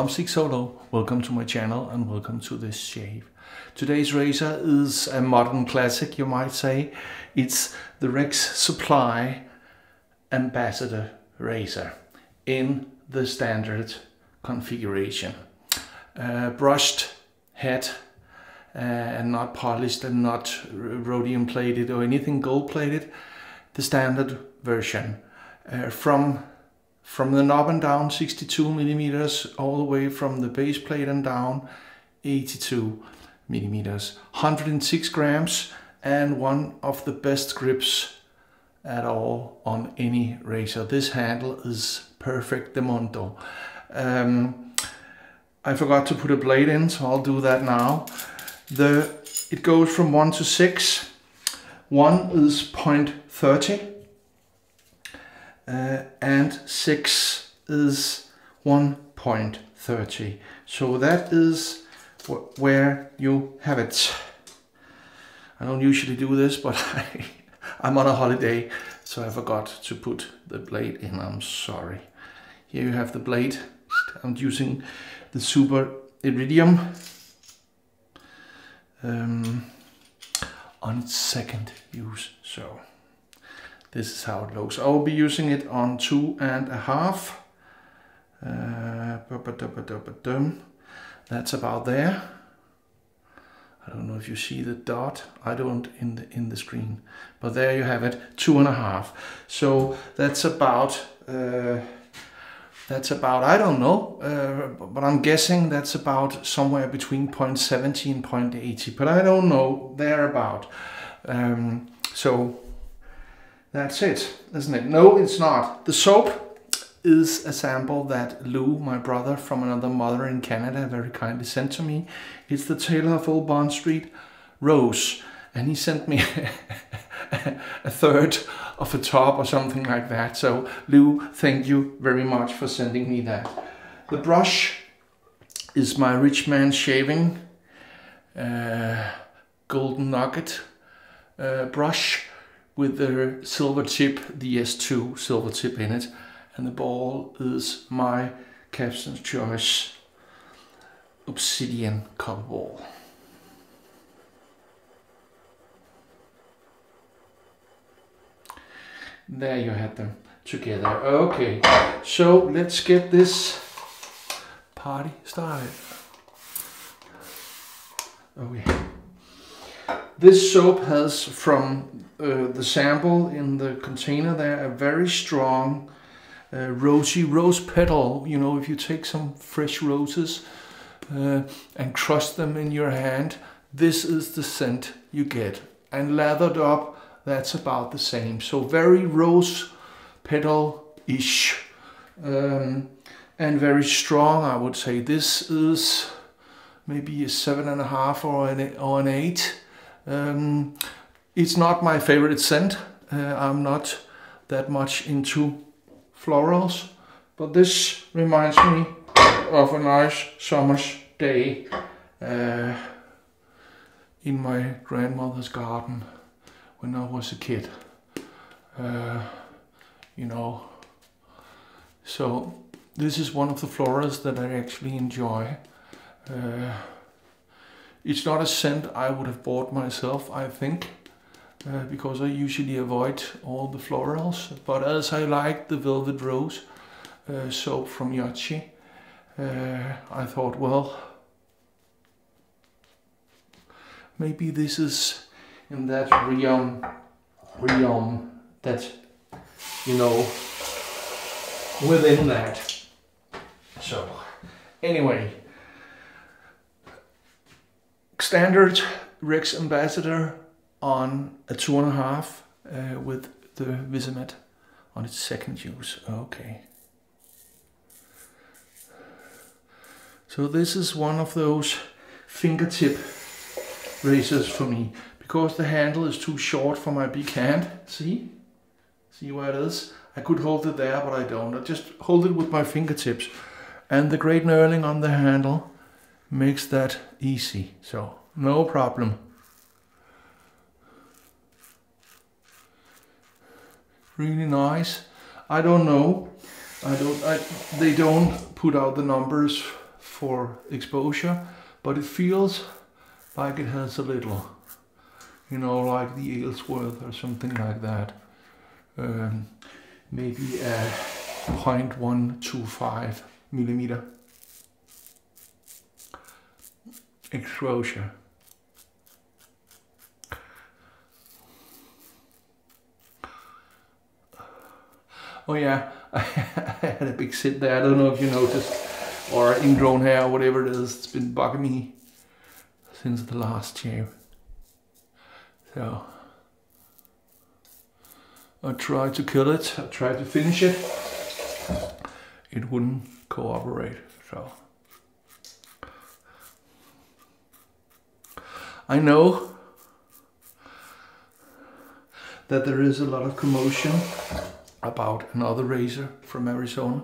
I'm Sig Solo. Welcome to my channel and welcome to this shave. Today's razor is a modern classic, you might say. It's the Rex Supply Ambassador razor in the standard configuration. Uh, brushed head uh, and not polished and not rhodium plated or anything gold plated. The standard version. Uh, from from the knob and down 62 millimeters all the way from the base plate and down 82 millimeters. 106 grams and one of the best grips at all on any razor this handle is perfect mondo um, I forgot to put a blade in so I'll do that now. The it goes from 1 to 6 1 is 0.30 uh, and 6 is 1.30. So that is wh where you have it. I don't usually do this, but I, I'm on a holiday, so I forgot to put the blade in. I'm sorry. Here you have the blade. I'm using the Super Iridium um, on its second use. So this is how it looks. I'll be using it on two and a half. Uh, that's about there. I don't know if you see the dot. I don't in the in the screen, but there you have it, two and a half. So that's about uh, that's about I don't know, uh, but I'm guessing that's about somewhere between 0.70 and 0.80, but I don't know thereabout. Um, so that's it, isn't it? No, it's not. The soap is a sample that Lou, my brother from another mother in Canada, very kindly sent to me. It's the Taylor of Old Bond Street Rose. And he sent me a third of a top or something like that. So Lou, thank you very much for sending me that. The brush is my Rich Man Shaving uh, Golden Nugget uh, brush with the silver tip, the S2 silver tip in it. And the ball is my Captain's Choice Obsidian copper ball. There you have them together. Okay, so let's get this party started. Oh, okay. This soap has from uh, the sample in the container there a very strong uh, rosy rose petal. You know, if you take some fresh roses uh, and crush them in your hand, this is the scent you get. And lathered up, that's about the same. So very rose petal-ish um, and very strong, I would say. This is maybe a seven and a half or an, or an eight. Um, it's not my favorite scent. Uh, I'm not that much into florals, but this reminds me of a nice summer's day uh, in my grandmother's garden when I was a kid. Uh, you know, so this is one of the florals that I actually enjoy. Uh, it's not a scent I would have bought myself, I think, uh, because I usually avoid all the florals. But as I like the Velvet Rose uh, soap from Yaqi, uh, I thought, well, maybe this is in that realm, realm that, you know, within that. So, anyway, standard Rex Ambassador on a two and a half uh, with the Wizamet on its second use. Okay. So this is one of those fingertip razors for me because the handle is too short for my big hand. See? See where it is? I could hold it there, but I don't. I just hold it with my fingertips. And the great knurling on the handle makes that easy. So no problem. Really nice. I don't know I don't. I, they don't put out the numbers for exposure, but it feels like it has a little. You know, like the Aylsworth or something like that. Um, maybe a 0.125 millimeter exposure. Oh yeah, I had a big sit there. I don't know if you noticed, or ingrown hair, whatever it is. It's been bugging me since the last shave. So I tried to kill it. I tried to finish it. It wouldn't cooperate. So I know that there is a lot of commotion about another razor from Arizona.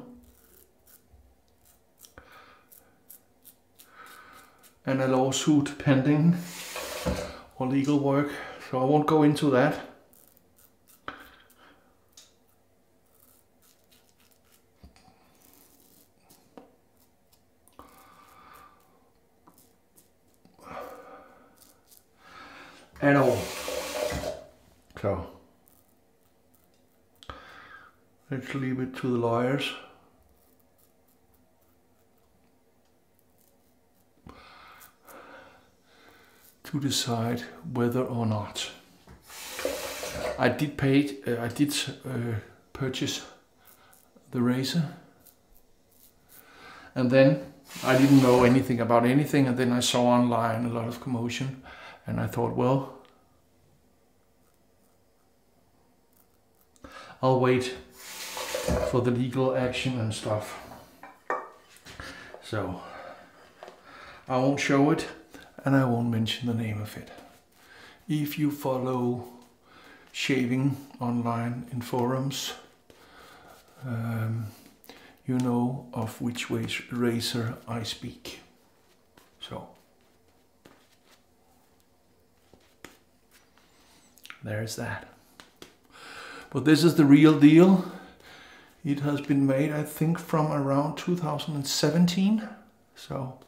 And a lawsuit pending or legal work, so I won't go into that. At all. So. Let's leave it to the lawyers. to decide whether or not. I did pay, uh, I did uh, purchase the razor and then I didn't know anything about anything and then I saw online a lot of commotion and I thought well I'll wait for the legal action and stuff. So I won't show it and I won't mention the name of it. If you follow shaving online in forums, um, you know of which razor I speak. So there's that. But this is the real deal. It has been made, I think, from around 2017. So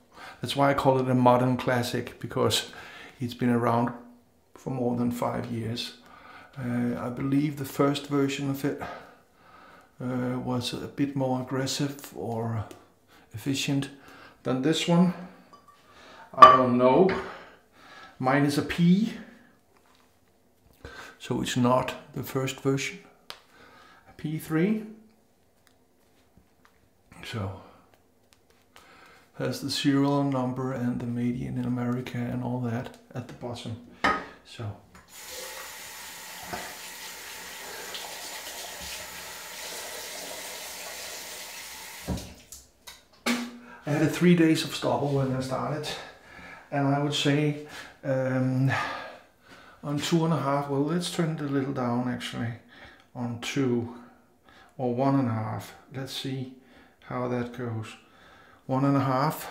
that's why I call it a modern classic, because it's been around for more than five years. Uh, I believe the first version of it uh, was a bit more aggressive or efficient than this one. I don't know. Mine is a P, so it's not the first version. P3. So has the serial number and the median in America and all that at the bottom. So I had a three days of stubble when I started and I would say um, on two and a half, well let's turn it a little down actually, on two or one and a half. Let's see how that goes. One and a half.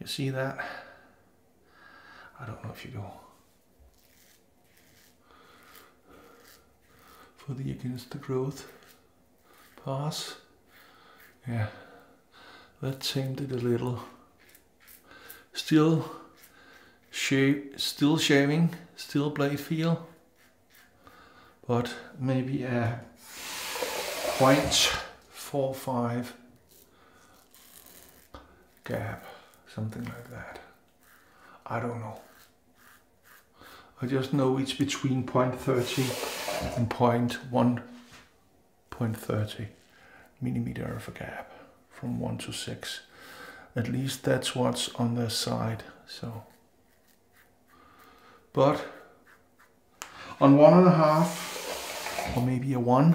You see that? I don't know if you do. For the against the growth pass. Yeah, that tamed it a little. Still shave, still shaving, still blade feel, but maybe a point four five gap, something like that. I don't know. I just know it's between 0.30 and 0.1.30 millimeter of a gap from 1 to 6. At least that's what's on the side. So, But on one and a half or maybe a one,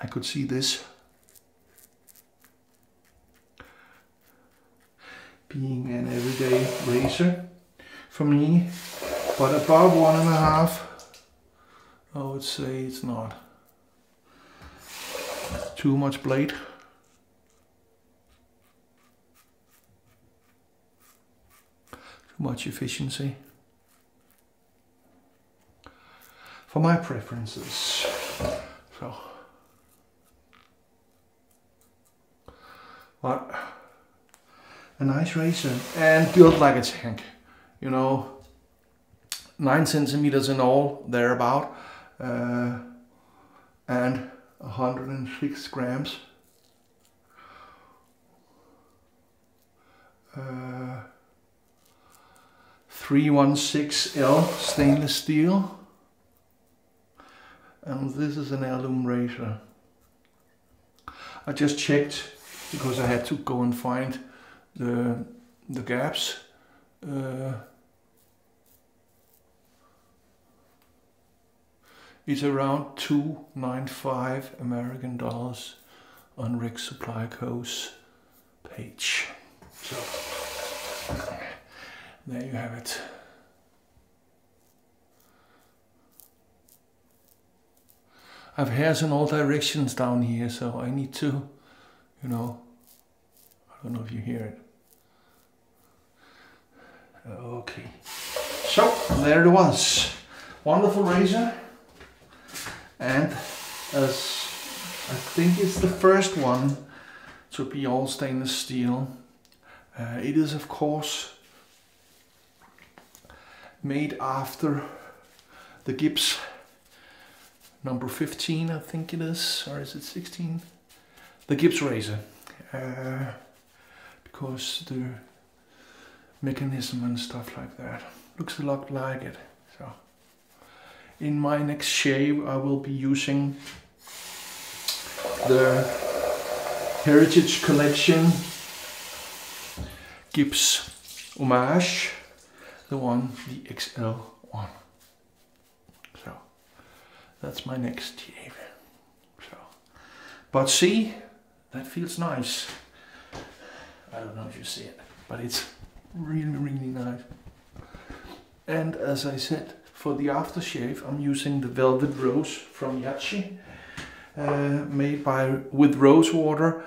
I could see this being an everyday razor for me. But above one and a half, I would say it's not. Too much blade. much efficiency. For my preferences, so. But a nice razor and built like a tank, you know, nine centimeters in all, thereabout, uh, and 106 grams. Uh, 316L stainless steel. And this is an heirloom razor. I just checked because I had to go and find the the gaps. Uh, it's around 295 American dollars on Rex Supply Co's page. So there you have it. I have hairs in all directions down here, so I need to, you know, I don't know if you hear it. Okay, so there it was. Wonderful razor. And as I think it's the first one to be all stainless steel, uh, it is of course made after the Gibbs number 15 I think it is or is it 16 the Gibbs razor uh, because the mechanism and stuff like that. Looks a lot like it so. In my next shave I will be using the Heritage Collection Gibbs Homage the one the XL one. So that's my next shave so but see that feels nice. I don't know if you see it but it's really really nice. And as I said for the aftershave I'm using the Velvet Rose from Yaqi uh, made by with rose water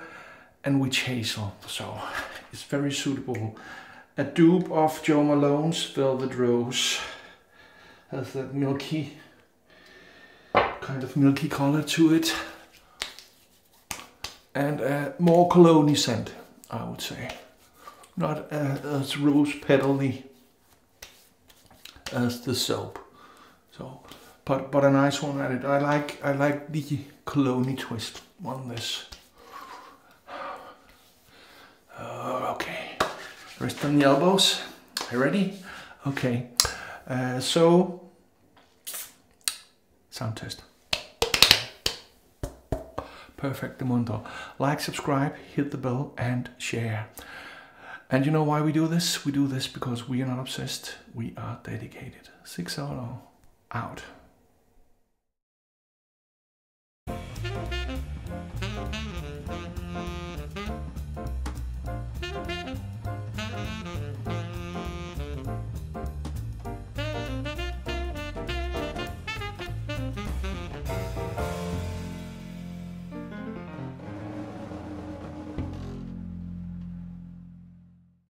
and witch hazel. So it's very suitable a dupe of Jo Malone's Velvet Rose has that milky kind of milky color to it and a more cologne scent I would say not as rose petally as the soap. So, but but a nice one at it. I like I like the cologne twist on this. Uh, okay, rest on the elbows. You ready? Okay. Uh, so, sound test. Perfect, The mundo. Like, subscribe, hit the bell, and share. And you know why we do this? We do this because we are not obsessed. We are dedicated. Sig out.